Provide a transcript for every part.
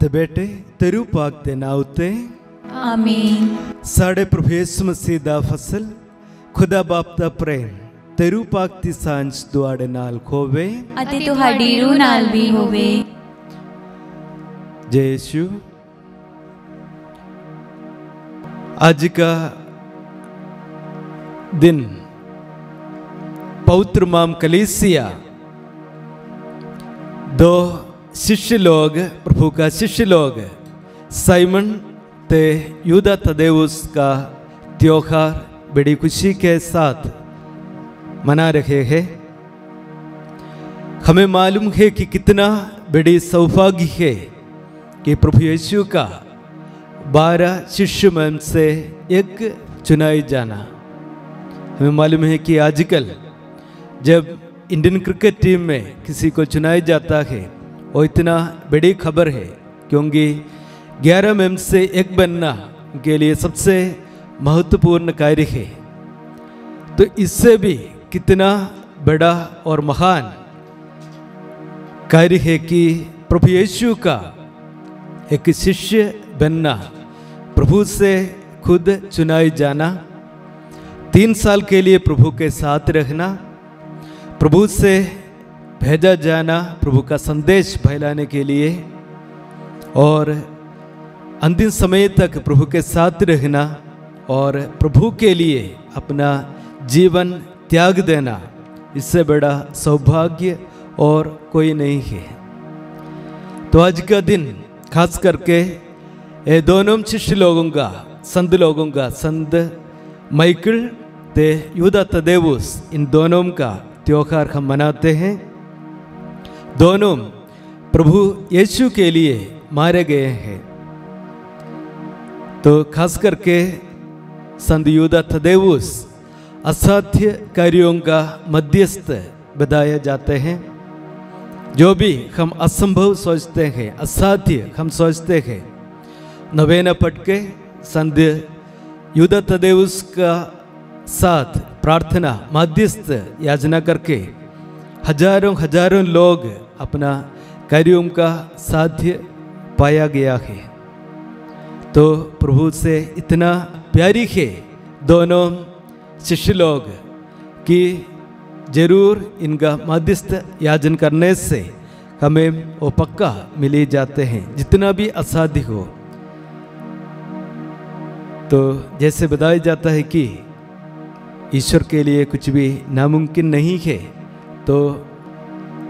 बाप अते बेटे तेरू पाक ते नाव ते ਆਮੀਨ साढ़े प्रभु यीशु मसीह दा फसल खुदा बाप दा प्रेम तेरू पाक दी सांझ दुआड़े नाल खोवे ਅਤੇ ਤੁਹਾਡੀ ਰੂਹ ਨਾਲ ਵੀ ਹੋਵੇ जय यीशु आज का दिन पवित्र माम कलीसिया दो शिष्य लोग प्रभु का शिष्य लोग साइमन ते यूदा तदेउस का त्योहार बड़ी खुशी के साथ मना रहे हैं हमें मालूम है कि कितना बड़ी सौभाग्य है कि प्रभु यीशु का बारह शिष्य में से एक चुनाई जाना हमें मालूम है कि आजकल जब इंडियन क्रिकेट टीम में किसी को चुनाया जाता है वो इतना बड़ी खबर है, क्योंकि 11 में से एक बनना के लिए सबसे महत्वपूर्ण कार्य है। तो इससे भी कितना बड़ा और महान कार्य है कि प्रभु यीशु का एक शिष्य बनना, प्रभु से खुद चुनाई जाना, तीन साल के लिए प्रभु के साथ रहना, प्रभु से भेजा जाना प्रभु का संदेश फैलाने के लिए और अंतिम समय तक प्रभु के साथ रहना और प्रभु के लिए अपना जीवन त्याग देना, इससे बड़ा सौभाग्य और कोई नहीं है। तो आज का दिन, खास करके ये दोनों शिष्य लोगों का, संत लोगों का, संत माइकल ते यूदा तदेवुस, इन दोनों का त्योहार हम मनाते हैं। दोनों प्रभु यीशु के लिए मारे गए हैं। तो खास करके संत यूदा तदेवुस असाध्य कार्यों का मध्यस्थ बताए जाते हैं। जो भी हम असंभव सोचते हैं, असाध्य हम सोचते हैं नवेना पट के संत युद्ध तदेवस का साथ प्रार्थना, मध्यस्थ याचना करके हज़ारों हज़ारों लोग अपना कार्यों का साध्य पाया गया है। तो प्रभु से इतना प्यारी है दोनों शिष्य लोग कि ज़रूर इनका मध्यस्थ याजन करने से हमें वो पक्का मिले जाते हैं, जितना भी असाध्य हो। तो जैसे बताया जाता है कि ईश्वर के लिए कुछ भी नामुमकिन नहीं है तो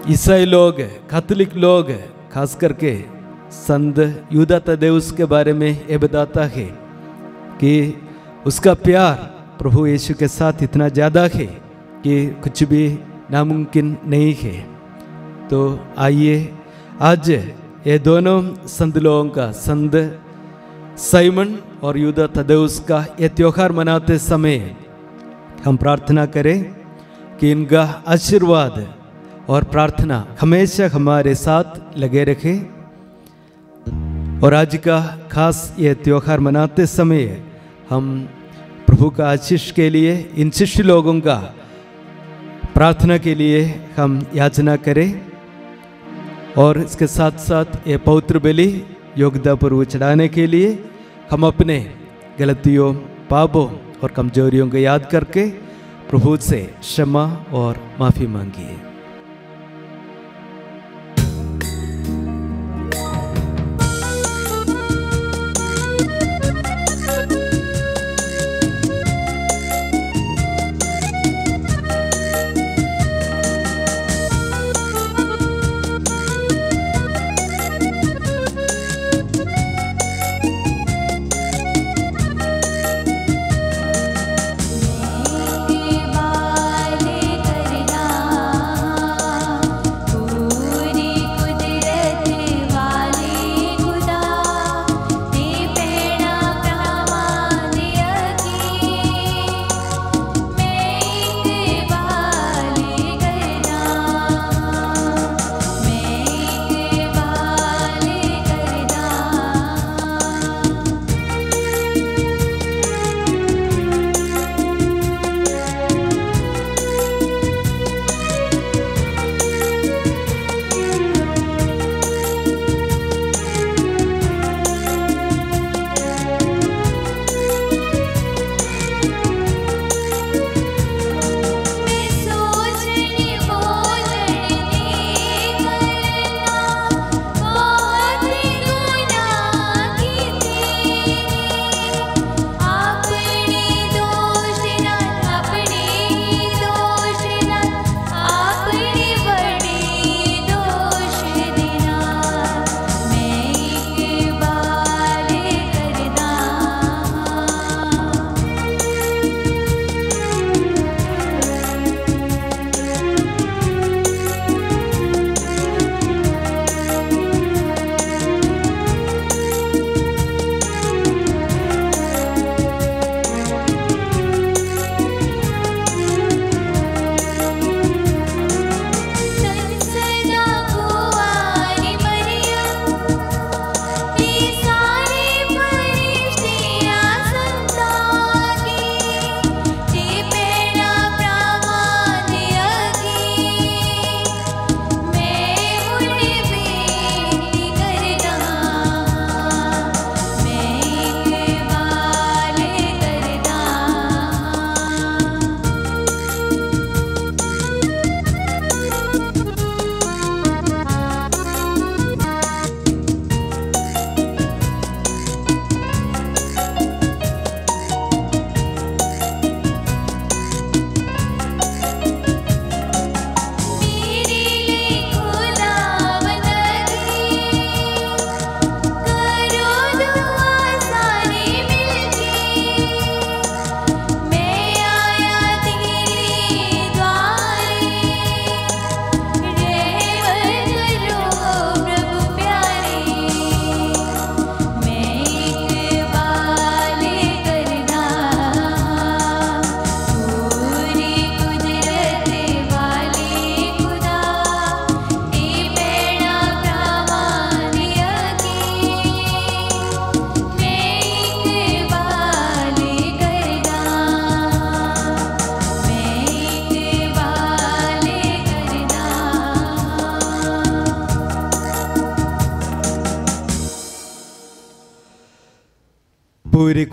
ईसाई लोग कैथोलिक लोग खास करके संत यूदा तदेउस के बारे में ये बताता है कि उसका प्यार प्रभु यीशु के साथ इतना ज़्यादा है कि कुछ भी नामुमकिन नहीं है। तो आइए, आज ये दोनों संत लोगों का, संत साइमन और यूदा तदेउस का ये त्योहार मनाते समय हम प्रार्थना करें। कि इनका आशीर्वाद और प्रार्थना हमेशा हमारे साथ लगे रखे। और आज का खास ये त्यौहार मनाते समय हम प्रभु का आशीष के लिए, इन शिष्य लोगों का प्रार्थना के लिए हम याचना करें। और इसके साथ साथ ये पवित्र बलि योग्यता पूर्व चढ़ाने के लिए हम अपने गलतियों, पापों और कमजोरियों को याद करके प्रभु से क्षमा और माफ़ी मांगिए।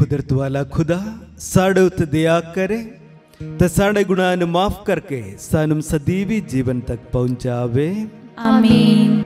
कुदरत वाला खुदा, साढ़े उत दया करे तो साढ़े गुणा माफ़ करके सानम सदीवी जीवन तक पहुंचावे। आमीन।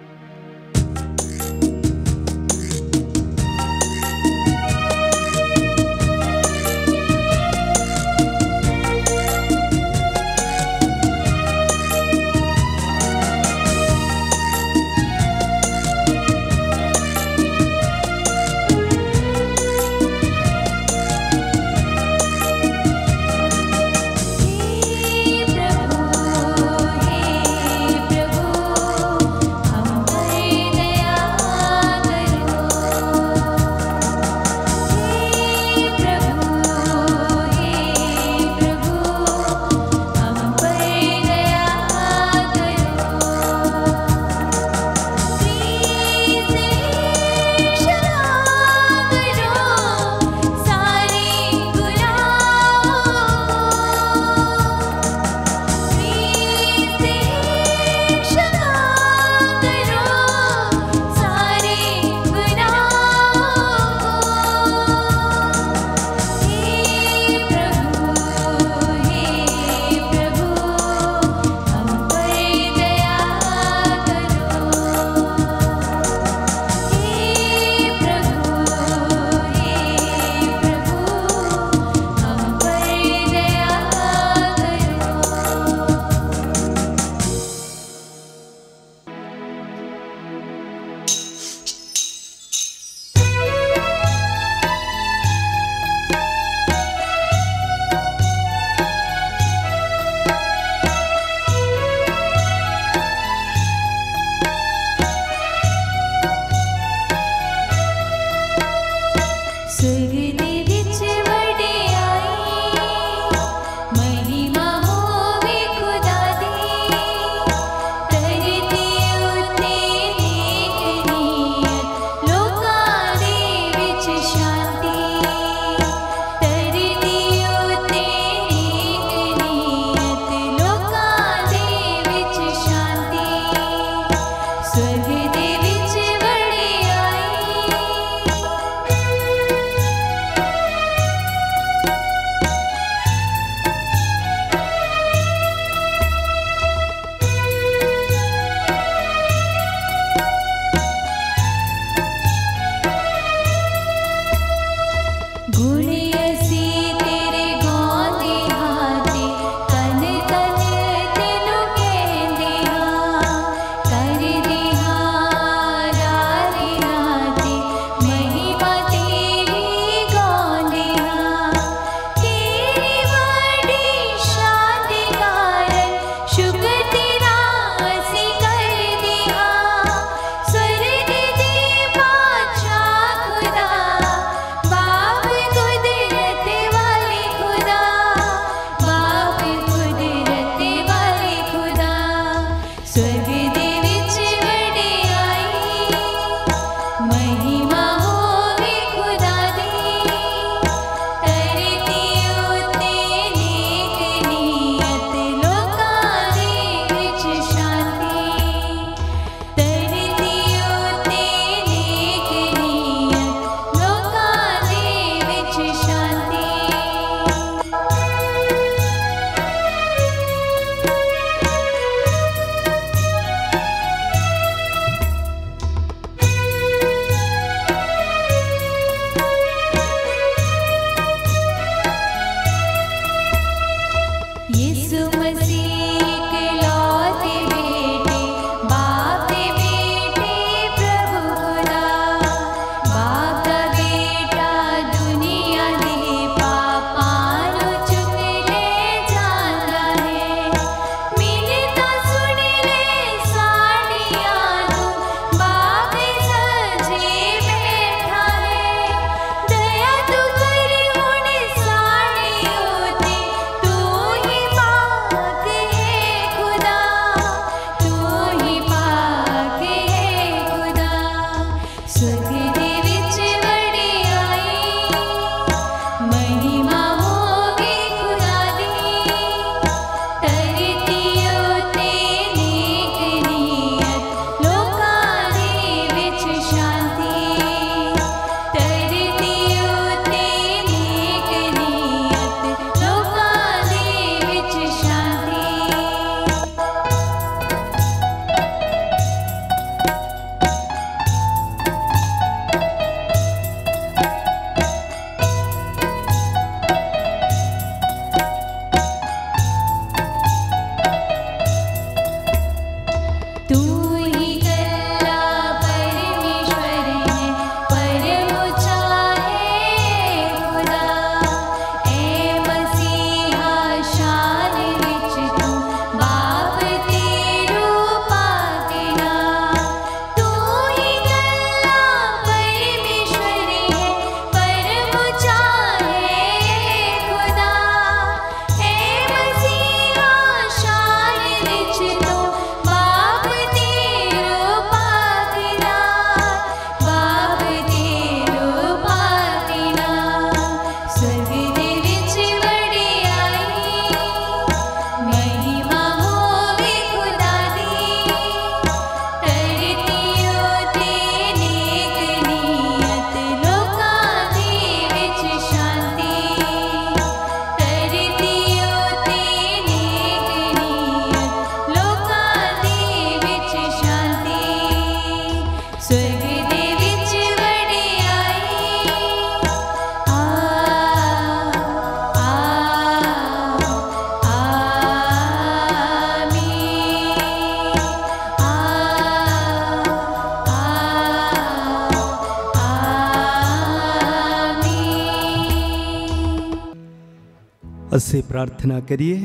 उससे प्रार्थना करिए।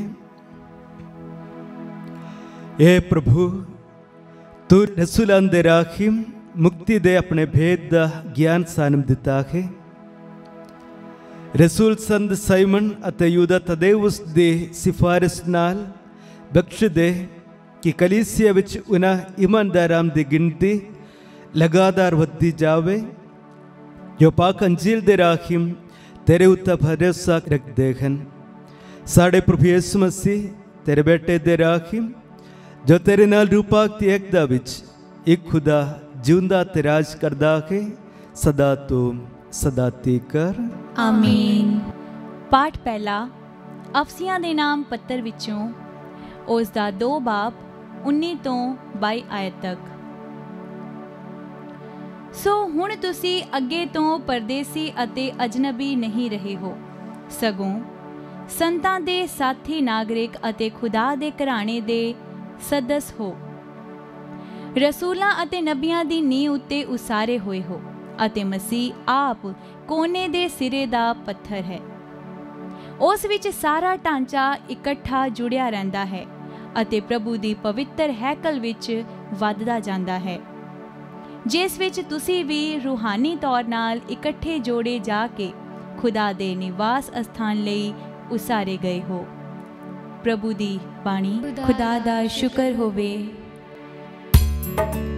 हे प्रभु, तू रसुल राखी मुक्ति दे अपने भेद का ज्ञान सानंदिता है रसूल संत साइमन अतयूद तदेवस दे सिफारिश नाल बख्श दे कि कलीसिया विच उना ईमानदाराम दी गिनती लगातार वधी जावे। जो पाक अंजील दे राखिम तेरे उत्ता भरोसा रख देखन ਉੱਤੇ ਭਰੋਸਾ ਰੱਖਦੇ ਹਨ ਸਾਡੇ ਪ੍ਰਭੂ ਯਿਸੂ ਮਸੀਹ ਤੇਰੇ ਬੇਟੇ ਦੇ ਰਾਹੀਂ ਜੋ ਤੇਰੇ ਨਾਲ ਰੂਪਾਕਤੀ ਏਕਤਾ ਵਿੱਚ ਇੱਕ ਖੁਦਾ ਜਿਉਂਦਾ ਤੇ ਰਾਜ ਕਰਦਾ ਹੈ ਸਦਾ ਤੂੰ ਸਦਾ ਤੀਕਰ ਆਮੀਨ ਪਾਠ ਪਹਿਲਾ ਅਫਸੀਆਂ ਦੇ ਨਾਮ ਪੱਤਰ ਵਿੱਚੋਂ ਉਸ ਦਾ 2 ਬਾਬ 19 ਤੋਂ 22 ਆਇਤ ਤੱਕ ਸੋ ਹੁਣ ਤੁਸੀਂ ਅੱਗੇ ਤੋਂ ਪਰਦੇਸੀ ਅਤੇ ਅਜਨਬੀ ਨਹੀਂ ਰਹੇ ਹੋ ਸਗੋਂ ਸੰਤਾਂ ਦੇ ਸਾਥੀ ਨਾਗਰਿਕ ਅਤੇ ਖੁਦਾ ਦੇ ਘਰਾਣੇ ਦੇ ਸਦਸ ਹੋ। ਰਸੂਲਾਂ ਅਤੇ ਨਬੀਆਂ ਦੀ ਨੀਂਹ ਉੱਤੇ ਉਸਾਰੇ ਹੋਏ ਹੋ ਅਤੇ ਮਸੀਹ ਆਪ ਕੋਨੇ ਦੇ ਸਿਰੇ ਦਾ ਪੱਥਰ ਹੈ। ਉਸ ਵਿੱਚ ਸਾਰਾ ਢਾਂਚਾ ਇਕੱਠਾ ਜੁੜਿਆ ਰਹਿੰਦਾ ਹੈ ਅਤੇ ਪ੍ਰਭੂ ਦੀ ਪਵਿੱਤਰ ਹੈਕਲ ਵਿੱਚ ਵੱਧਦਾ ਜਾਂਦਾ ਹੈ। ਜਿਸ ਵਿੱਚ ਤੁਸੀਂ ਵੀ ਰੂਹਾਨੀ ਤੌਰ ਨਾਲ ਇਕੱਠੇ ਜੋੜੇ ਜਾ ਕੇ ਖੁਦਾ ਦੇ ਨਿਵਾਸ ਸਥਾਨ ਲਈ उसारे गए हो प्रभु दी पानी खुदा दा शुक्र होवे Thank you.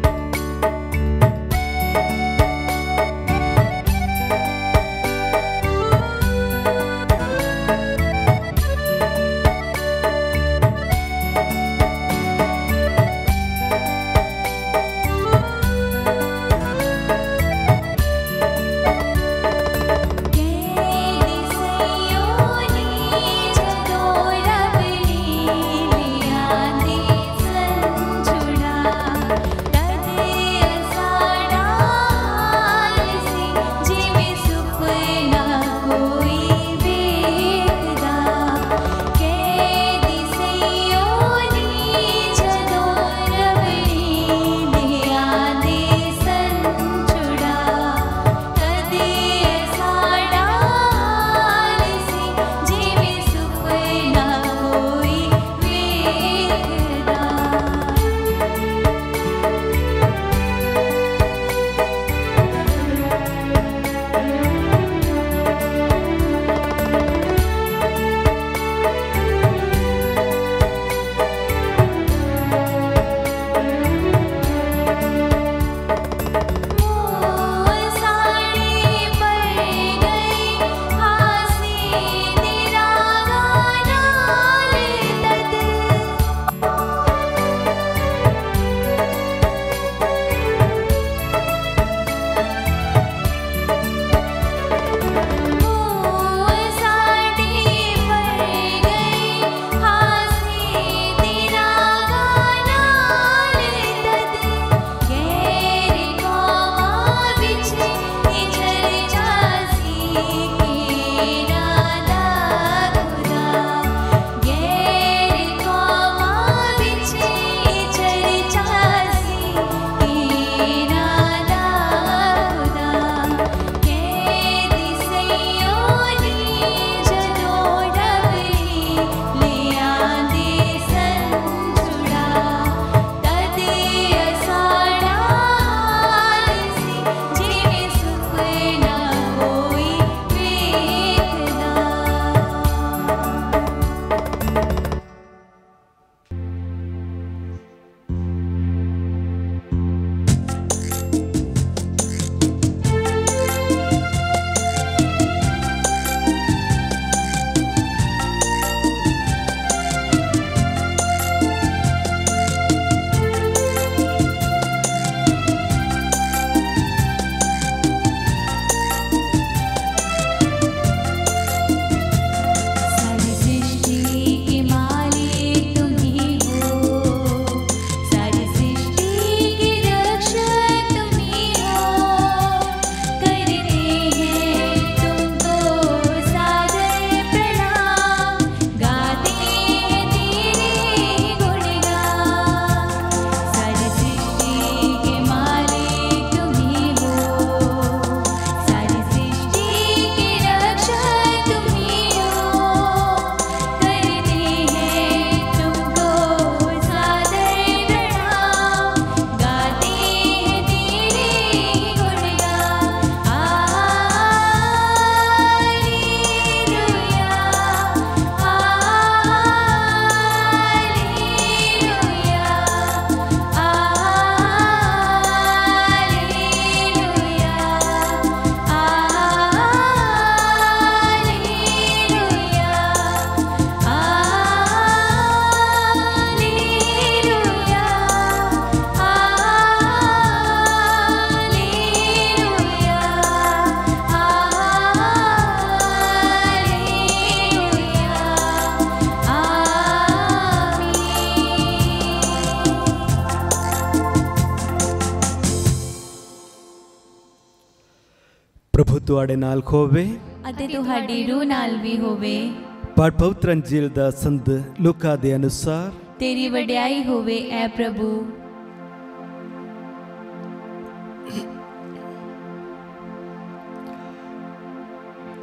ਤੁਹਾਡੇ ਨਾਲ ਹੋਵੇ ਅਤੇ ਤੁਹਾਡੀ ਰੂਹ ਨਾਲ ਵੀ ਹੋਵੇ ਪਾਠ ਪਵਿੱਤਰ ਅੰਜੀਲ ਦਾ ਸੰਦ ਲੂਕਾ ਦੇ ਅਨੁਸਾਰ ਤੇਰੀ ਵਡਿਆਈ ਹੋਵੇ ਐ ਪ੍ਰਭੂ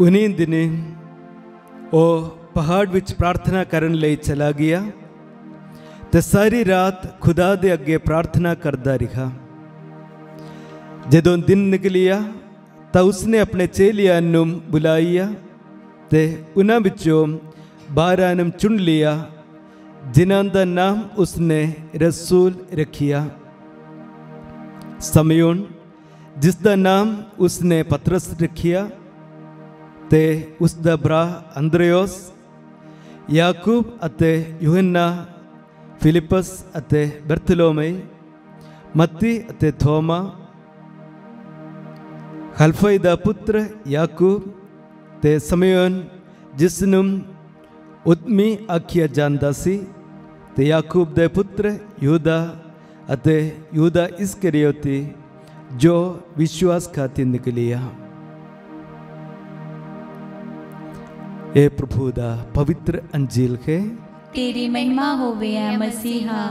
ਉਨੀ ਦਿਨੇ ਉਹ ਪਹਾੜ ਵਿੱਚ ਪ੍ਰਾਰਥਨਾ ਕਰਨ ਲਈ ਚਲਾ ਗਿਆ ਤੇ ਸਾਰੀ ਰਾਤ ਖੁਦਾ ਦੇ ਅੱਗੇ ਪ੍ਰਾਰਥਨਾ ਕਰਦਾ ਰਿਹਾ ਜਦੋਂ ਦਿਨ ਨਿਕਲਿਆ ਤਾਂ ਉਸਨੇ ਆਪਣੇ ਚੇਲਿਆਂ ਨੂੰ ਬੁਲਾਇਆ ਤੇ ਉਹਨਾਂ ਵਿੱਚੋਂ ਬਾਰਾਂ ਨੂੰ ਚੁਣ ਲਿਆ ਜਿਨ੍ਹਾਂ ਦਾ ਨਾਮ ਉਸਨੇ ਰਸੂਲ ਰੱਖਿਆ ਸਮਯੋਨ ਜਿਸ ਦਾ ਨਾਮ ਉਸਨੇ ਪਤਰਸ ਰੱਖਿਆ ਤੇ ਉਸ ਦਾ ਭਰਾ ਅੰਦਰੇਓਸ ਯਾਕੂਬ ਅਤੇ ਯੋਹੰਨਾ ਫਿਲਿਪਸ ਅਤੇ ਬਰਤਲੋਮੇ ਮੱਤੀ ਅਤੇ ਥੋਮਾ ഹൽഫൈദ पुत्र याकूब ते समयन जिसनुम उत्मी आखिया जानता सी ते याकूब दे पुत्र यूदा अते यूदा इस करियोती जो विश्वास खाती निकलिया ए प्रभुदा पवित्र अंजील के तेरी महिमा हो गया मसीहा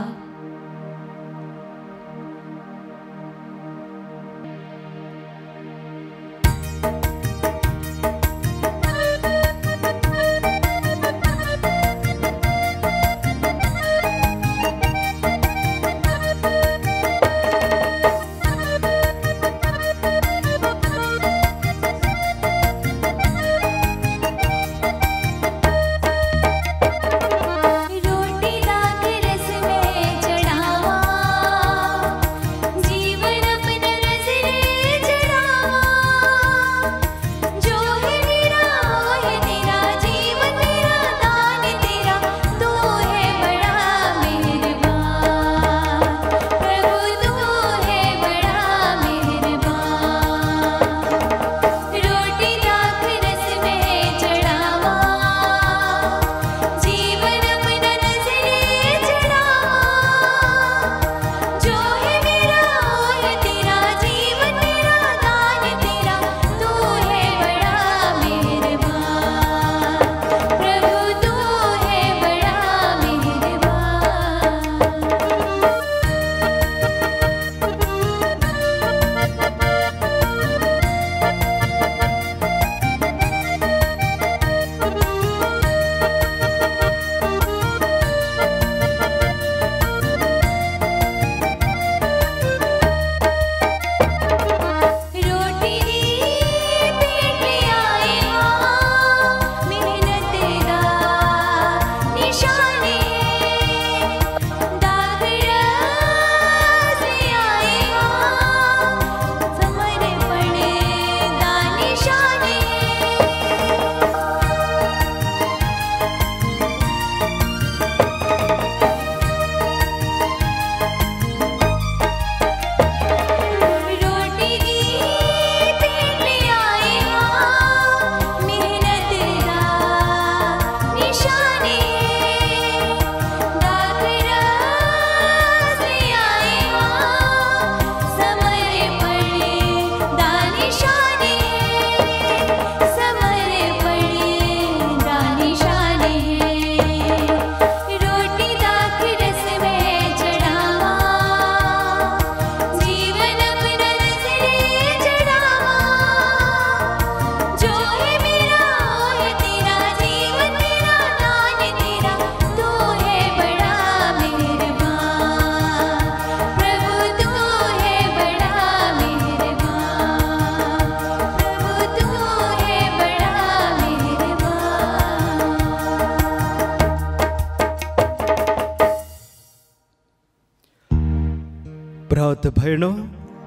ਭਰਾਤ ਭੈਣੋ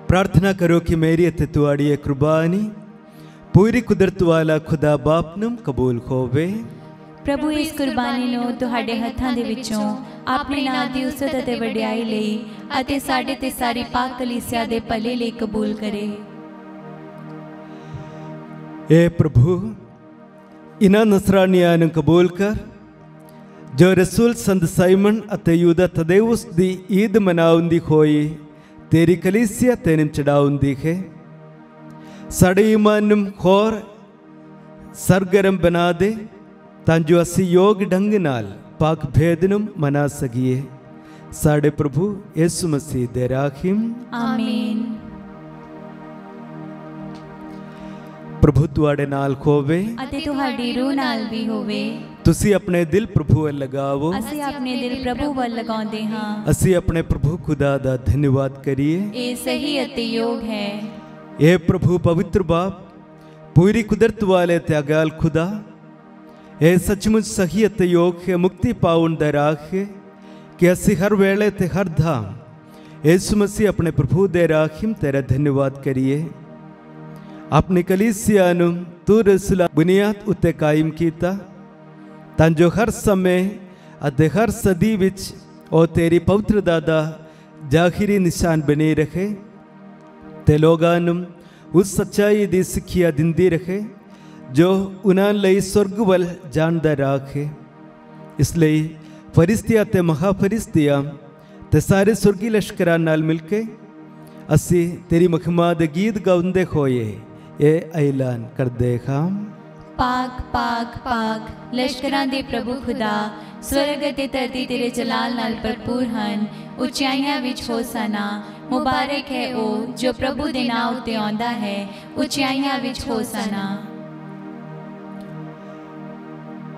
ਪ੍ਰਾਰਥਨਾ ਕਰੋ ਕਿ ਮੇਰੀ ਅਤੇ ਤੁਹਾਡੀ ਇਹ ਕੁਰਬਾਨੀ ਪੂਰੀ ਕੁਦਰਤ ਵਾਲਾ ਖੁਦਾ ਬਾਪ ਨੂੰ ਕਬੂਲ ਹੋਵੇ ਪ੍ਰਭੂ ਇਸ ਕੁਰਬਾਨੀ ਨੂੰ ਤੁਹਾਡੇ ਹੱਥਾਂ ਦੇ ਵਿੱਚੋਂ ਆਪਣੇ ਨਾਮ ਦੀ ਉਸਤ ਅਤੇ ਵਡਿਆਈ ਲਈ ਅਤੇ ਸਾਡੇ ਤੇ ਸਾਰੀ ਪਾਕ ਕਲੀਸਿਆ ਦੇ ਭਲੇ ਲਈ ਕਬੂਲ ਕਰੇ ਇਹ ਪ੍ਰਭੂ ਇਹਨਾਂ ਨਸਰਾਨੀਆਂ ਨੂੰ ਕਬੂਲ ਕਰ ਜੋ ਰਸੂਲ ਸੰਤ ਸਾਈਮਨ ਅਤੇ ਯੂਦਾ ਤਦੇਉਸ ਦੀ ਈਦ ਮਨਾਉਂਦੀ ਹੋਈ तेरी कलीसिया तेनिम चढ़ाऊन दीखे सड़ीमानुम खोर सरगरम बना दे तंजु असी योग ढंग नाल पाक भेदनुम मना सकिए साढ़े प्रभु यीशु मसीह दे राखिम आमीन प्रभु तुआड़े नाल खोवे अते तुहाडी रूह नाल भी होवे ਤੁਸੀਂ ਆਪਣੇ ਦਿਲ ਪ੍ਰਭੂ ਵੱਲ ਲਗਾਵੋ ਅਸੀਂ ਆਪਣੇ ਦਿਲ ਪ੍ਰਭੂ ਵੱਲ ਲਗਾਉਂਦੇ ਹਾਂ ਅਸੀਂ ਆਪਣੇ ਪ੍ਰਭੂ ਖੁਦਾ ਦਾ ਧੰਨਵਾਦ ਕਰੀਏ ਇਹ ਸਹੀ ਅਤੇ ਯੋਗ ਹੈ ਇਹ ਪ੍ਰਭੂ ਪਵਿੱਤਰ ਬਾਪ ਪੂਰੀ ਕੁਦਰਤ ਵਾਲੇ ਤੇ ਅਗਾਲ ਖੁਦਾ ਇਹ ਸੱਚਮੁੱਚ ਸਹੀ ਅਤੇ ਯੋਗ ਹੈ ਮੁਕਤੀ ਪਾਉਣ ਦਾ ਰਾਹ ਹੈ ਕਿ ਅਸੀਂ ਹਰ ਵੇਲੇ ਤੇ ਹਰ ਧਾਮ ਯਿਸੂ ਮਸੀਹ ਆਪਣੇ ਪ੍ਰਭੂ ਦੇ ਰਾਖਿਮ ਤੇਰਾ ਧੰਨਵਾਦ ਕਰੀਏ ਆਪਣੀ ਕਲੀਸਿਆ ਨੂੰ ਤੂੰ ਰਸੂਲਾ ਬੁਨਿਆਦ ਉੱਤੇ ਕਾਇਮ ਕੀਤਾ ਤਾਂ ਜੋ ਹਰ ਸਮੇਂ ਅਤੇ ਹਰ ਸਦੀ ਵਿੱਚ ਉਹ ਤੇਰੀ ਪਵਿੱਤਰਤਾ ਦਾ ਜ਼ਾਹਿਰੀ ਨਿਸ਼ਾਨ ਬਣੇ ਰਹੇ ਤੇ ਲੋਕਾਂ ਨੂੰ ਉਸ ਸੱਚਾਈ ਦੀ ਸਿੱਖਿਆ ਦਿੰਦੀ ਰਹੇ ਜੋ ਉਹਨਾਂ ਲਈ ਸੁਰਗ ਵੱਲ ਜਾਣ ਦਾ ਰਾਹ ਹੈ ਇਸ ਲਈ ਫਰਿਸ਼ਤਿਆਂ ਤੇ ਮਹਾਫਰਿਸ਼ਤਿਆਂ ਤੇ ਸਾਰੇ ਸੁਰਗੀ ਲਸ਼ਕਰਾਂ ਨਾਲ ਮਿਲ ਕੇ ਅਸੀਂ ਤੇਰੀ ਮਖਮਾ ਦੇ ਗੀਤ ਗਾਉਂਦੇ ਹੋਏ ਇਹ ਐਲਾਨ ਕਰਦੇ ਹਾਂ। ਪਾਕ ਪਾਕ ਪਾਕ ਲਸ਼ਕਰਾਂ ਦੇ ਪ੍ਰਭੂ ਖੁਦਾ ਸਵਰਗ ਅਤੇ ਧਰਤੀ ਤੇਰੇ ਜਲਾਲ ਨਾਲ ਭਰਪੂਰ ਹਨ ਉਚਾਈਆਂ ਵਿੱਚ ਹੋਸਨਾ ਮੁਬਾਰਕ ਹੈ ਉਹ ਜੋ ਪ੍ਰਭੂ ਦੇ ਨਾਮ ਉੱਤੇ ਆਉਂਦਾ ਹੈ ਉਚਾਈਆਂ ਵਿੱਚ ਹੋਸਨਾ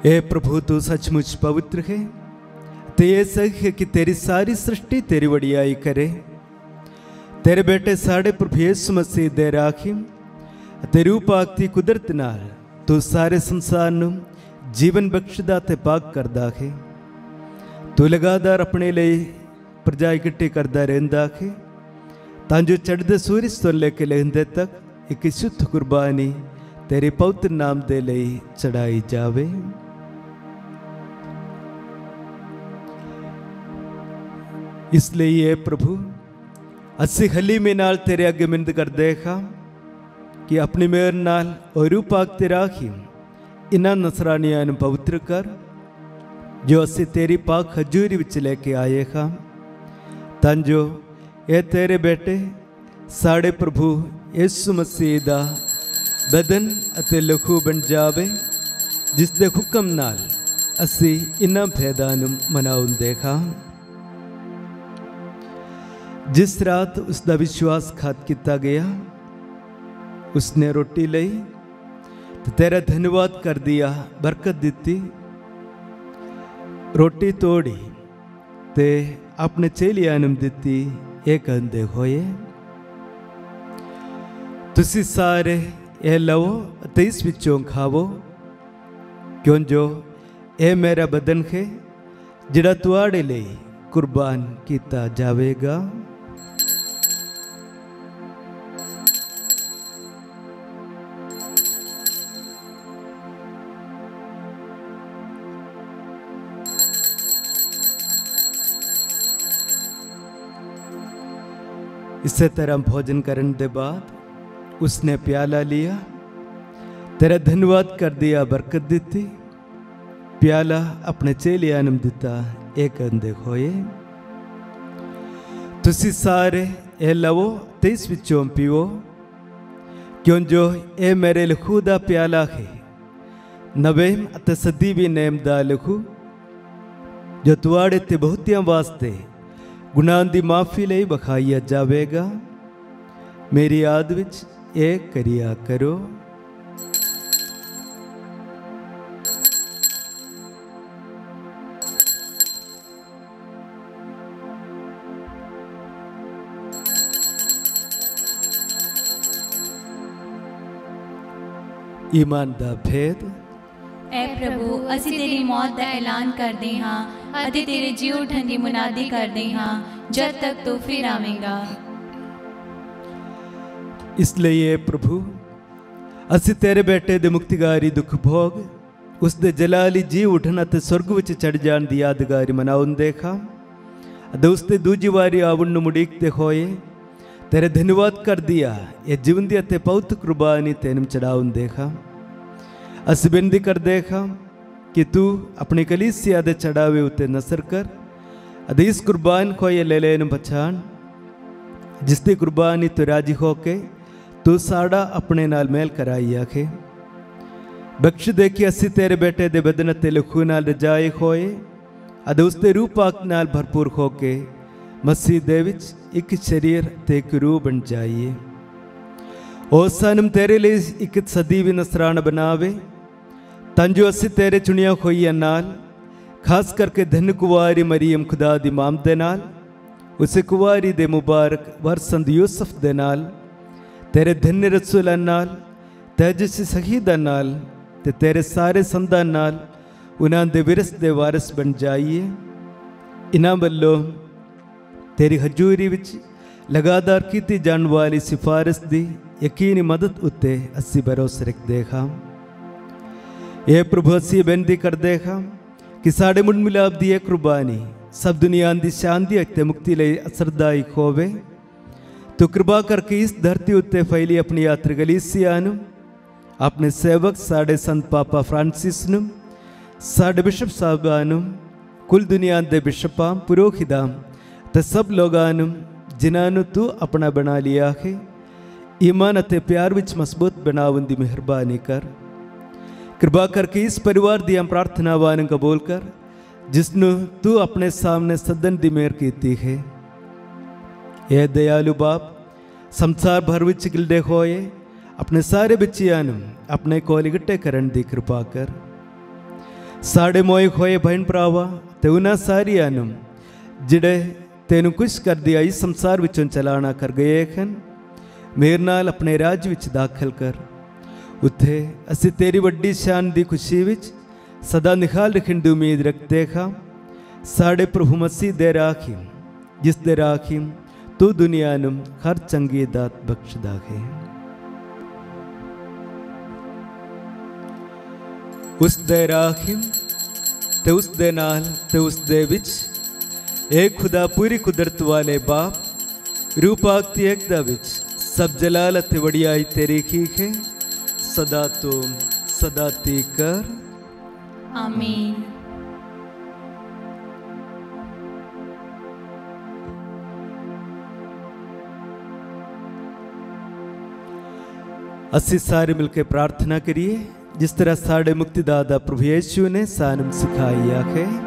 ਇਹ ਪ੍ਰਭੂ ਤੂੰ ਸੱਚਮੁੱਚ ਪਵਿੱਤਰ ਹੈ ਤੇ ਇਹ ਸਹੀ ਹੈ ਕਿ ਤੇਰੀ ਸਾਰੀ ਸ੍ਰਿਸ਼ਟੀ ਤੇਰੀ ਵਡਿਆਈ ਕਰੇ ਤੇਰੇ ਬੇਟੇ ਸਾਡੇ ਪ੍ਰਭੂ ਯਿਸੂ ਮਸੀਹ ਦੇ ਰਾਖਿਮ ਤੇ ਰੂਪਾਕ ਦੀ ਕੁਦਰਤ ਨਾਲ ਤੂੰ ਸਾਰੇ ਸੰਸਾਰ ਨੂੰ ਜੀਵਨ ਬਖਸ਼ਦਾ ਤੇ ਪਾਕ ਕਰਦਾ ਹੈ ਤੂੰ ਲਗਾਤਾਰ ਆਪਣੇ ਲਈ ਪ੍ਰਜਾ ਇਕੱਠੀ ਕਰਦਾ ਰਹਿੰਦਾ ਹੈ ਤਾਂ ਜੋ ਚੜ੍ਹਦੇ ਸੂਰਜ ਤੋਂ ਲੈ ਕੇ ਲਹਿੰਦੇ ਤੱਕ ਇੱਕ ਸ਼ੁੱਧ ਕੁਰਬਾਨੀ ਤੇਰੇ ਪਵਿੱਤਰ ਨਾਮ ਦੇ ਲਈ ਚੜਾਈ ਜਾਵੇ ਇਸ ਲਈ ਇਹ ਪ੍ਰਭੂ ਅਸੀਂ ਹਲੀਮੇ ਨਾਲ ਤੇਰੇ ਅੱਗੇ ਮਿੰਦ ਕਰਦੇ ਹਾਂ ਕਿ ਆਪਣੀ ਮਿਹਰ ਨਾਲ ਔਰੂ ਪਾਕ ਤੇ ਰਾਖੀ ਇਨਾਂ ਨਸਰਾਨੀਆਂ ਨੂੰ ਪਵਿੱਤਰ ਕਰ ਜੋ ਅਸੀਂ ਤੇਰੀ ਪਾਕ ਹਜ਼ੂਰੀ ਵਿੱਚ ਲੈ ਕੇ ਆਏ ਹਾਂ ਤਾਂ ਜੋ ਇਹ ਤੇਰੇ ਬੇਟੇ ਸਾਡੇ ਪ੍ਰਭੂ ਯਿਸੂ ਮਸੀਹ ਦਾ ਬਦਨ ਅਤੇ ਲਹੂ ਬਣ ਜਾਵੇ ਜਿਸ ਦੇ ਹੁਕਮ ਨਾਲ ਅਸੀਂ ਇਨਾਂ ਭੇਦਾਂ ਨੂੰ ਮਨਾਉਂਦੇ ਹਾਂ ਜਿਸ ਰਾਤ ਉਸ ਦਾ ਵਿਸ਼ਵਾਸਘਾਤ ਕੀਤਾ ਗਿਆ उसने रोटी ली तो तेरा धन्यवाद कर दिया, बरकत दी रोटी तोड़ी, ते अपने चेलियानम दी एक कहते होए, तुसी सारे ये लवो तो इस विचों खावो। क्यों जो ये मेरा बदन है जिड़ा तुआड़े ले कुर्बान किया जाएगा ਇਸੇ ਤਰ੍ਹਾਂ ਭੋਜਨ ਕਰਨ ਦੇ ਬਾਅਦ ਉਸਨੇ ਪਿਆਲਾ ਲਿਆ ਤੇਰਾ ਧੰਨਵਾਦ ਕਰ ਦਿਆ ਬਰਕਤ ਦਿੱਤੀ ਪਿਆਲਾ ਆਪਣੇ ਚੇਲਿਆਂ ਨੂੰ ਦਿੱਤਾ ਇਹ ਕਹਿੰਦੇ ਹੋਏ ਤੁਸੀਂ ਸਾਰੇ ਇਹ ਲਵੋ ਤੇ ਇਸ ਵਿੱਚੋਂ ਪੀਓ ਕਿਉਂ ਜੋ ਇਹ ਮੇਰੇ ਲਖੂ ਦਾ ਪਿਆਲਾ ਹੈ ਨਵੇਂ ਅਤੇ ਸਦੀ ਵੀ ਨੇਮ ਦਾ ਲਖੂ ਜੋ ਤੁਹਾਡੇ ਤੇ ਬਹੁਤਿਆਂ ਵਾਸਤੇ ਗੁਨਾਹ ਦੀ ਮਾਫੀ ਲਈ ਬਖਾਇਆ ਜਾਵੇਗਾ ਮੇਰੀ ਯਾਦ ਵਿੱਚ ਇਹ ਕਰਿਆ ਕਰੋ ਈਮਾਨ ਦਾ ਭੇਦ ਐ ਪ੍ਰਭੂ ਅਸੀਂ ਤੇਰੀ ਮੌਤ ਦਾ ਐਲਾਨ ਕਰਦੇ ਹਾਂ ਅਤੇ ਤੇਰੇ ਜੀ ਉਠਣ ਦੀ ਮੁਨਾਦੀ ਕਰਦੇ ਹਾਂ ਜਦ ਤੱਕ ਤੂੰ ਫਿਰ ਆਵੇਂਗਾ ਇਸ ਲਈ ਇਹ ਪ੍ਰਭੂ ਅਸੀਂ ਤੇਰੇ ਬੇਟੇ ਦੇ ਮੁਕਤੀਗਾਰੀ ਦੁੱਖ ਭੋਗ ਉਸ ਦੇ ਜਲਾਲੀ ਜੀ ਉਠਣ ਅਤੇ ਸੁਰਗ ਵਿੱਚ ਚੜ ਜਾਣ ਦੀ ਯਾਦਗਾਰੀ ਮਨਾਉਂਦੇ ਹਾਂ ਅਤੇ ਉਸ ਤੇ ਦੂਜੀ ਵਾਰੀ ਆਵਣ ਨੂੰ ਮੁੜੀਕਦੇ ਹੋਏ ਤੇਰੇ ਧੰਨਵਾਦ ਕਰ ਦਿਆ ਇਹ ਜੀਵਨ ਦੀ ਅਤੇ ਪੌਤ ਕੁਰਬਾਨੀ ਤੈਨੂੰ ਚੜਾਉਂਦੇ ਹਾਂ ਅਸੀਂ ਬੇਨਤੀ ਕਰਦੇ ਹਾਂ ਕਿ ਤੂੰ ਆਪਣੀ ਕਲੀਸਿਆ ਦੇ ਚੜਾਵੇ ਉੱਤੇ ਨਸਰ ਕਰ, ਅਤੇ ਇਸ ਕੁਰਬਾਨ ਖੋਏ ਇਹ ਲੈ ਲੈਣ ਪਛਾਣ, ਜਿਸ ਦੀ ਕੁਰਬਾਨੀ ਤੋਂ ਰਾਜੀ ਹੋ ਕੇ ਤੂੰ ਸਾਡਾ ਆਪਣੇ ਨਾਲ ਮੇਲ ਕਰਾਈ ਆਖੇ। ਬਖਸ਼ ਦੇ ਕਿ ਅਸੀਂ ਤੇਰੇ ਬੇਟੇ ਦੇ ਬਦਨ ਤੇ ਲਖੂ ਨਾਲ ਰਜਾਈ ਹੋਏ ਅਤੇ ਉਸ ਦੇ ਰੂਪਾਕ ਨਾਲ ਭਰਪੂਰ ਹੋ ਕੇ ਮਸੀਹ ਦੇ ਵਿੱਚ ਇੱਕ ਸਰੀਰ ਤੇ ਇੱਕ ਰੂਹ ਬਣ ਜਾਈਏ। ਉਹ ਸਾਨੂੰ ਤੇਰੇ ਲਈ ਇੱਕ ਸਦੀ ਵੀ ਨਸਰਾਨ ਬਣਾਵੇ ਤਾਂ ਜੋ ਅਸੀਂ ਤੇਰੇ ਚੁਣਿਆ ਹੋਈਆਂ ਨਾਲ ਖਾਸ ਕਰਕੇ ਧਨ ਕੁਵਾਰੀ ਮਰੀਮ ਖੁਦਾ ਦੀ ਮਾਮ ਦੇ ਨਾਲ ਉਸੇ ਕੁਵਾਰੀ ਦੇ ਮੁਬਾਰਕ ਵਰਸੰਦ ਯੂਸਫ ਦੇ ਨਾਲ ਤੇਰੇ ਧਨ ਰਸੂਲਾਂ ਨਾਲ ਤੇਜਸੀ ਸ਼ਹੀਦਾਂ ਨਾਲ ਤੇ ਤੇਰੇ ਸਾਰੇ ਸੰਦਾਂ ਨਾਲ ਉਹਨਾਂ ਦੇ ਵਿਰਸ ਦੇ ਵਾਰਿਸ ਬਣ ਜਾਈਏ ਇਹਨਾਂ ਵੱਲੋਂ ਤੇਰੀ ਹਜ਼ੂਰੀ ਵਿੱਚ ਲਗਾਤਾਰ ਕੀਤੀ ਜਾਣ ਵਾਲੀ ਸਿਫਾਰਿਸ਼ ਦੀ ਯਕੀਨੀ ਮਦਦ ਉੱਤੇ ਅਸੀਂ ਭਰੋਸਾ ਰੱਖਦੇ ਹਾਂ ඒ कर බෙන්දි कि साढ़े කිසාඩෙ මුන් මිලාබ් දිය कुर्बानी सब दुनिया की शांति अच्छे मुक्ति ले असरदायी होवे तो कृपा करके इस धरती उत्ते फैली अपनी यात्री गलीसिया अपने सेवक साढ़े संत पापा फ्रांसिस साढ़े बिशप साहबान कुल दुनिया के बिशपा पुरोहिता तो सब लोग जिन्हों तू अपना बना लिया है ईमान प्यार विच मज़बूत बनावन की मेहरबानी कर कृपा करके इस परिवार की हम प्रार्थना वाहन कबूल कर, जिसन तू अपने सामने सदन की मेर की है। ये दयालु बाप, संसार भर विचे होए, अपने सारे बच्चियों अपने कोल इकट्ठे करण की कृपा कर। साढ़े मोए होए बहन भरावा तो उन्हें सारिया जिड़े तेन खुश कर दिया इस संसार चलाना कर गए हैं, मेरे नाल अपने राज्य दाखिल कर। ਉੱਥੇ ਅਸੀਂ ਤੇਰੀ ਵੱਡੀ ਸ਼ਾਨ ਦੀ ਖੁਸ਼ੀ ਵਿੱਚ ਸਦਾ ਨਿਖਾਲ ਰੱਖਣ ਦੀ ਉਮੀਦ ਰੱਖਦੇ ਹਾਂ ਸਾਡੇ ਪ੍ਰਭੂ ਮਸੀਹ ਦੇ ਰਾਖੀ ਜਿਸ ਦੇ ਰਾਖੀ ਤੂੰ ਦੁਨੀਆ ਨੂੰ ਹਰ ਚੰਗੀ ਦਾਤ ਬਖਸ਼ਦਾ ਹੈ ਉਸ ਦੇ ਰਾਖੀ ਤੇ ਉਸ ਦੇ ਨਾਲ ਤੇ ਉਸ ਦੇ ਵਿੱਚ ਇਹ ਖੁਦਾ ਪੂਰੀ ਕੁਦਰਤ ਵਾਲੇ ਬਾਪ ਰੂਪਾਕਤੀ ਏਕਤਾ ਵਿੱਚ ਸਭ ਜਲਾਲ ਅਤੇ ਵਡਿਆਈ ਤੇਰੀ ਹੀ ਹੈ ਸਦਾ ਤੋਂ ਸਦਾ ਤੀਕਰ ਆਮੀਨ ਅਸੀਂ ਸਾਰੇ ਮਿਲ ਕੇ ਪ੍ਰਾਰਥਨਾ ਕਰੀਏ ਜਿਸ ਤਰ੍ਹਾਂ ਸਾਡੇ ਮੁਕਤੀਦਾਤਾ ਪ੍ਰਭੂ ਯੇਸ਼ੂ ਨੇ ਸਾਨੂੰ ਸਿਖਾਇਆ ਹੈ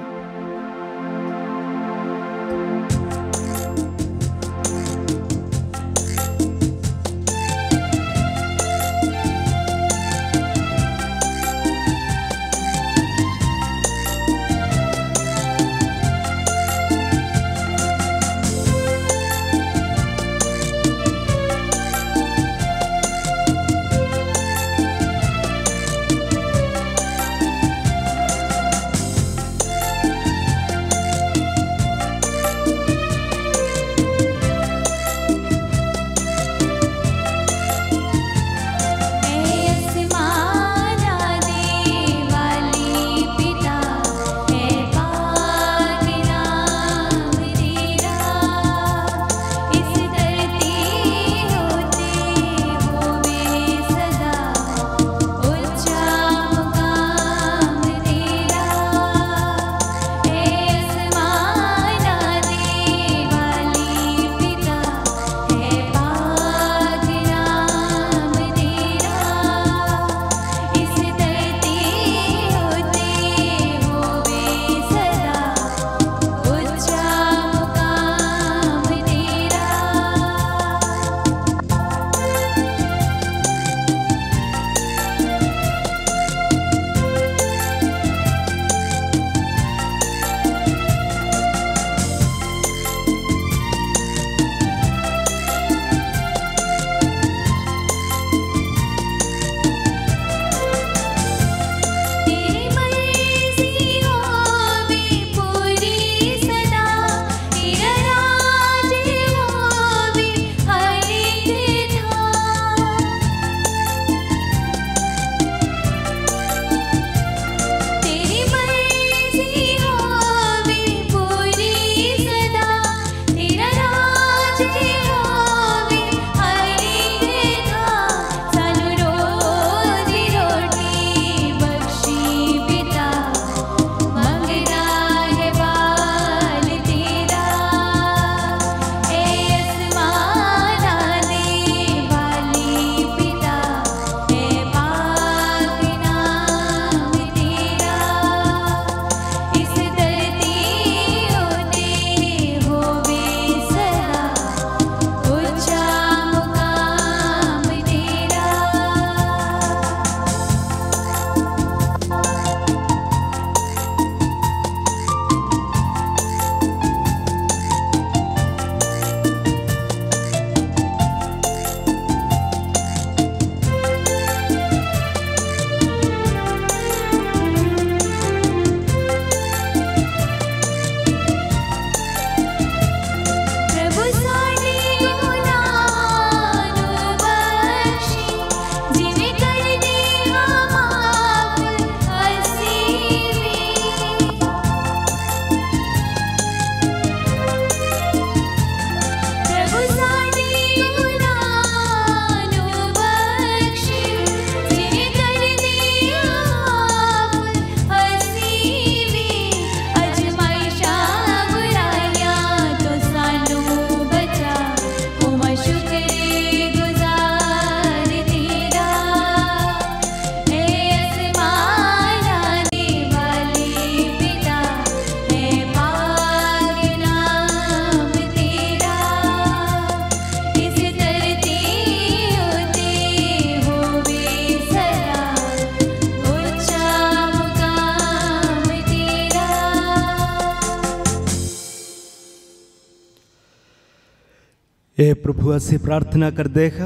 प्रभु से प्रार्थना कर देखा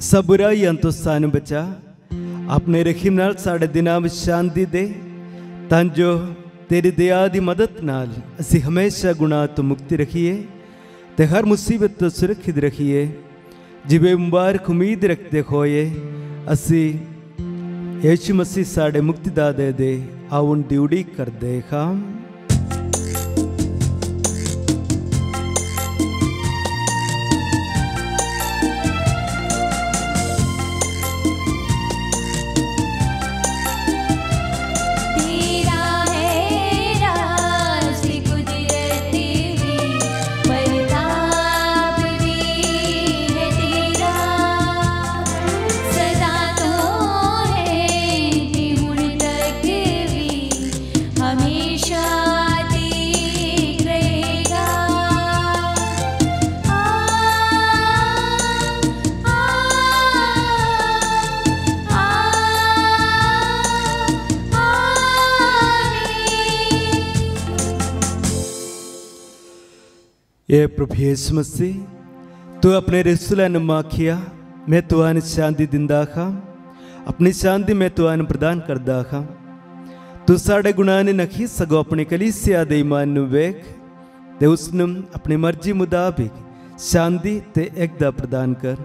सब बुराई अंतुस्तान बचा अपने रखी नाल साढ़े दिनों में शांति दे जो तेरी दया की मदद नाल असी हमेशा गुणा तो मुक्ति रखिए ते हर मुसीबत तो सुरक्षित रखिए जिवे मुबारक उम्मीद रखते खोए असी यीशु मसीह साढ़े मुक्ति दा दे दे आउन ड्यूडी कर देखा प्रभु ಯೇಸು ಮಸಿ तो अपने रसुलन माखिया मैं तुआन शांति दिंदा खा। अपनी शांति मैं तुआन प्रदान करदा खा। तू साढ़े गुणा ने नखी सगो अपने कलीसिया दे ईमान वेख ते उसन अपनी मर्ज़ी मुताबिक शांति ते एकदा प्रदान कर।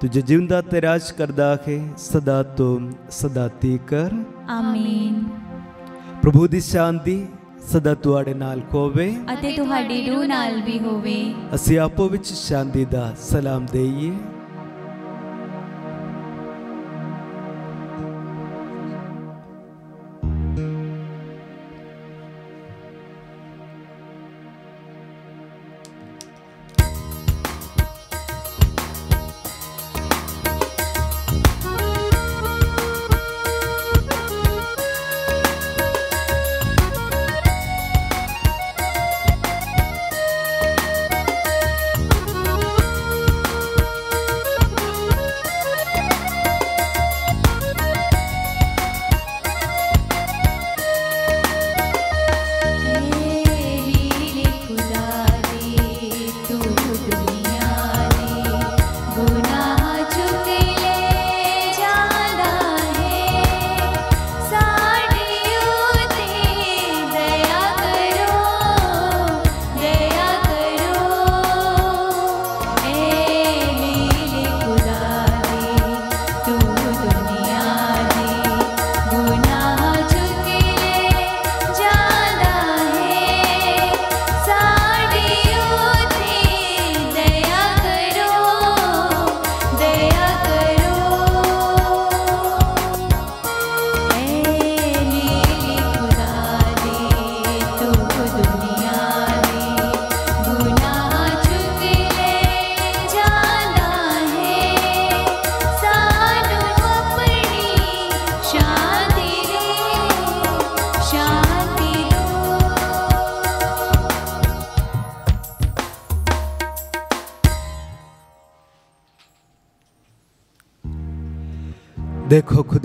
तू तुझे ज़िंदा ते राज करदा खे सदा तो सदा ती कर। आमीन। प्रभु दी शांति ਸਦਾ ਤੁਹਾਡੇ ਨਾਲ ਹੋਵੇ। ਅਤੇ ਤੁਹਾਡੀ ਰੂਹ ਨਾਲ ਵੀ ਹੋਵੇ। ਅਸੀਂ ਆਪੋ ਵਿੱਚ ਸ਼ਾਂਤੀ ਦਾ ਸਲਾਮ ਦੇਈਏ।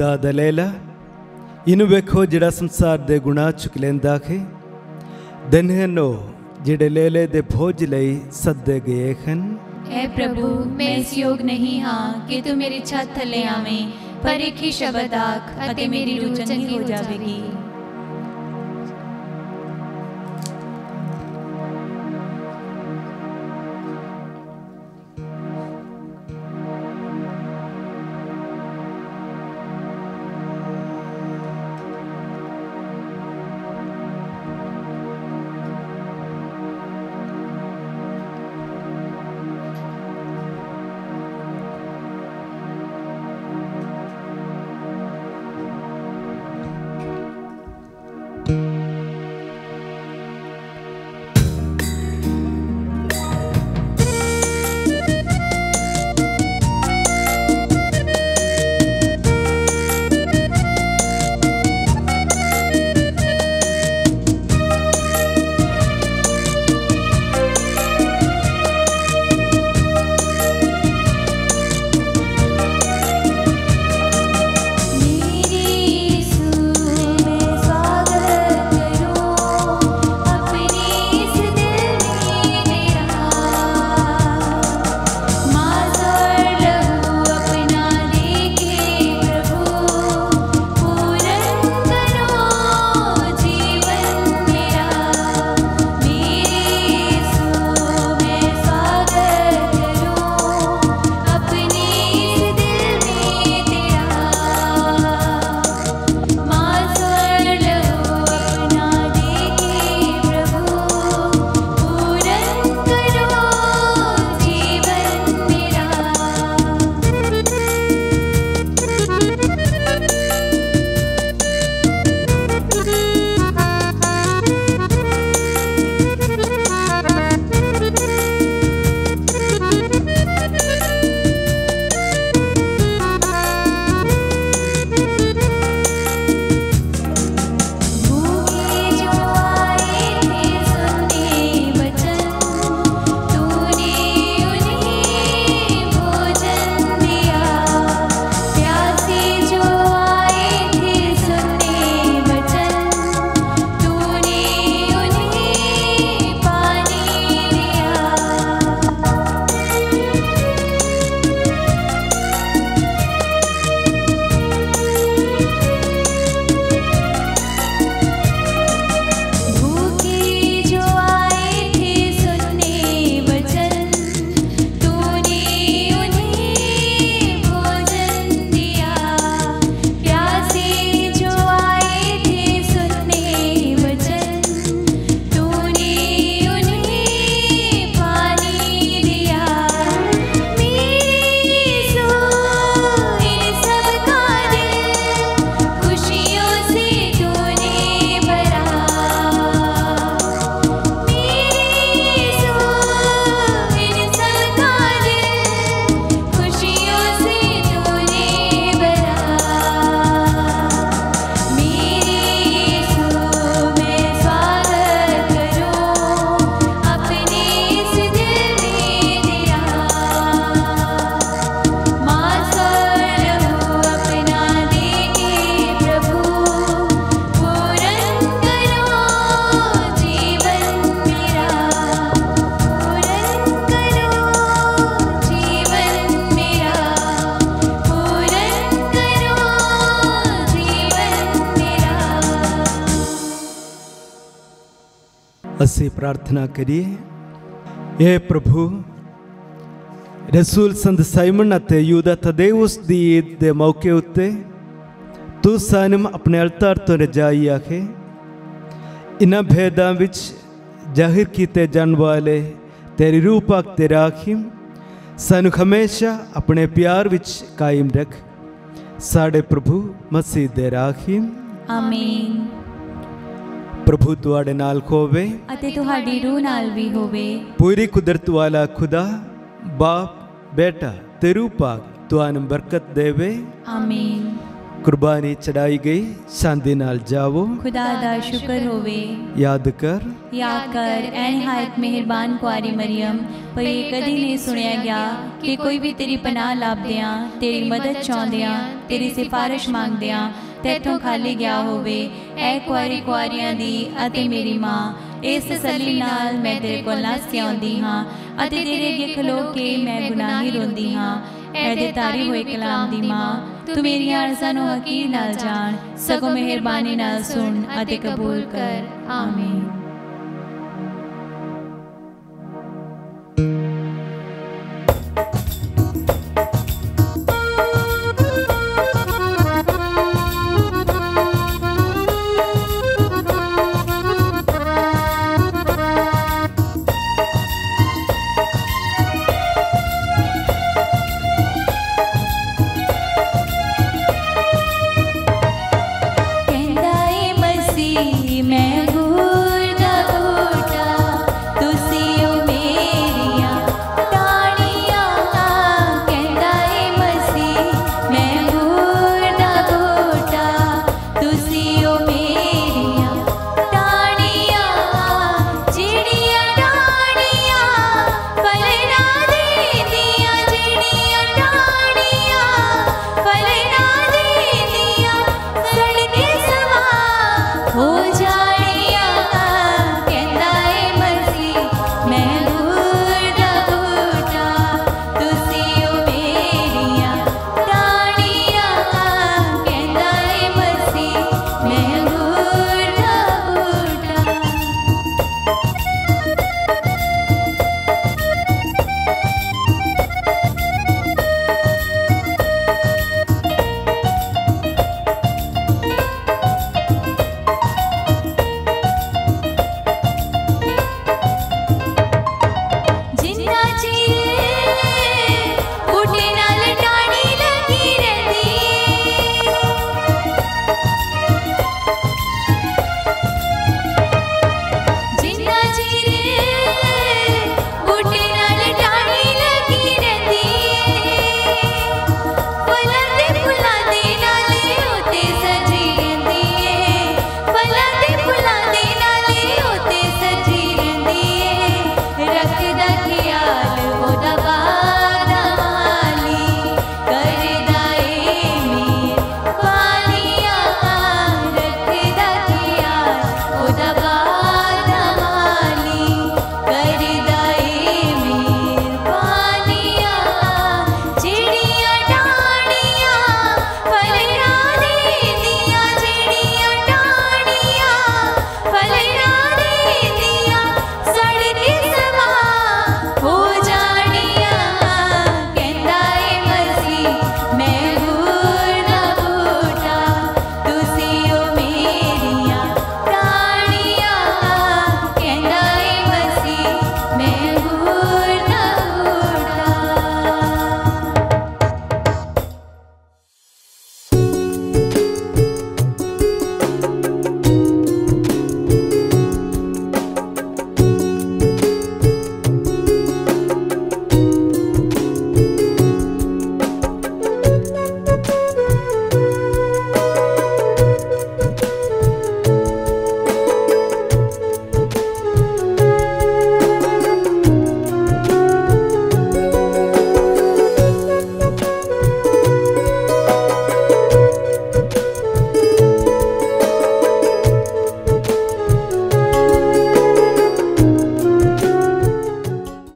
ਦਾ ਲੈਲਾ ਇਹਨੂੰ ਵੇਖੋ ਜਿਹੜਾ ਸੰਸਾਰ ਦੇ ਗੁਨਾਹ ਚੁੱਕ ਲੈਂਦਾ ਹੈ ਦਿਨ ਹਨ ਉਹ ਜਿਹੜੇ ਲੈਲੇ ਦੇ ਭੋਜ ਲਈ ਸੱਦੇ ਗਏ ਹਨ ਐ ਪ੍ਰਭੂ ਮੈਂ ਇਸ ਯੋਗ ਨਹੀਂ ਹਾਂ ਕਿ ਤੂੰ ਮੇਰੀ ਛੱਤ ਥੱਲੇ ਆਵੇਂ ਪਰ ਇੱਕ ਹੀ ਸ਼ਬਦ ਆਖ ਅਤੇ ਮੇਰੀ ਰੂਹ ਚੰਗੀ ਹੋ ਜਾਵੇਗੀ ਅਸੀਂ ਪ੍ਰਾਰਥਨਾ ਕਰੀਏ ਇਹ ਪ੍ਰਭੂ ਰਸੂਲ ਸੰਤ ਸਾਈਮਨ ਅਤੇ ਯੂਦਾ ਤਦੇਉਸ ਦੀ ਈਦ ਦੇ ਮੌਕੇ ਉੱਤੇ ਤੂੰ ਸਾਨੂੰ ਆਪਣੇ ਅਲਤਾਰ ਤੋਂ ਰਜਾਈ ਆਖੇ ਇਨ੍ਹਾਂ ਭੇਦਾਂ ਵਿੱਚ ਜ਼ਾਹਿਰ ਕੀਤੇ ਜਾਣ ਵਾਲੇ ਤੇਰੀ ਰੂਹ ਪਾਕ ਤੇ ਰਾਖੀ ਸਾਨੂੰ ਹਮੇਸ਼ਾ ਆਪਣੇ ਪਿਆਰ ਵਿੱਚ ਕਾਇਮ ਰੱਖ ਸਾਡੇ ਪ੍ਰਭੂ ਮਸੀਹ ਦੇ ਰਾਖੀ ਆਮੀਨ ਪ੍ਰਭੂ ਤੁਹਾਡੇ ਨਾਲ ਹੋਵੇ ਅਤੇ ਤੁਹਾਡੀ ਰੂਹ ਨਾਲ ਵੀ ਹੋਵੇ ਪੂਰੀ ਕੁਦਰਤ ਵਾਲਾ ਖੁਦਾ ਬਾਪ ਬੇਟਾ ਤੇ ਰੂਹ ਪਾਕ ਤੁਹਾਨੂੰ ਬਰਕਤ ਦੇਵੇ ਆਮੀਨ ਕੁਰਬਾਨੀ ਚੜਾਈ ਗਈ ਸ਼ਾਂਤੀ ਨਾਲ ਜਾਵੋ ਖੁਦਾ ਦਾ ਸ਼ੁਕਰ ਹੋਵੇ ਯਾਦ ਕਰ ਯਾਦ ਕਰ ਐ ਨਿਹਾਇਤ ਮਿਹਰਬਾਨ ਕੁਆਰੀ ਮਰੀਮ ਪਰ ਇਹ ਕਦੀ ਨਹੀਂ ਸੁਣਿਆ ਗਿਆ ਕਿ ਕੋਈ ਵੀ ਤੇਰੀ ਪਨਾਹ ਲੱਭਦਿਆਂ ਤੇਰੀ ਮਦਦ ਚਾਹੁੰਦਿਆਂ ਤੇਰੀ ਸਿਫਾਰਿਸ਼ ਮੰਗਦਿਆਂ ਤੇਥੋਂ ਖਾਲੀ ਗਿਆ ਹੋਵੇ ਐ ਕੁਆਰੀ ਕੁਆਰੀਆਂ ਦੀ ਅਤੇ ਮੇਰੀ ਮਾਂ ਇਸ ਤਸੱਲੀ ਨਾਲ ਮੈਂ ਤੇਰੇ ਕੋਲ ਨਾਸਤੀ ਆਉਂਦੀ ਹਾਂ ਅਤੇ ਤੇਰੇ ਅੱਗੇ ਖਲੋ ਕੇ ਮੈਂ ਗੁਨਾਹੀ ਰੋਂਦੀ ਹਾਂ ਐ ਦੇ ਤਾਰੀ ਹੋਏ ਕਲਾਮ ਦੀ ਮਾਂ ਤੂੰ ਮੇਰੀਆਂ ਅਰਜ਼ਾਂ ਨੂੰ ਹਕੀਰ ਨਾਲ ਜਾਣ ਸਗੋਂ ਮਿਹਰਬਾਨੀ ਨਾਲ ਸੁਣ ਅਤੇ ਕਬੂਲ ਕਰ ਆਮੀਨ